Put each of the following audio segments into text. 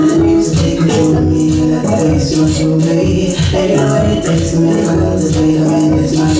The music, next to me the place, you're to me what it takes make my love this way, the man is my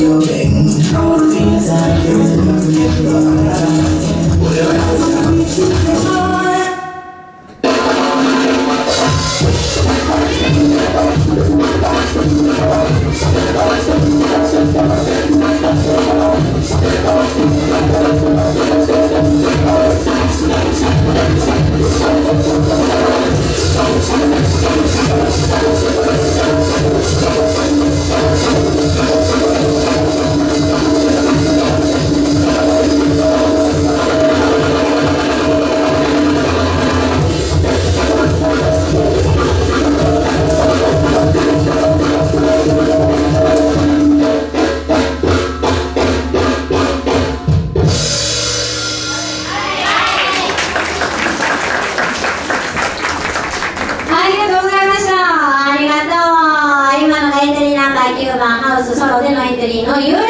9番ハウスソロでのエントリーのゆら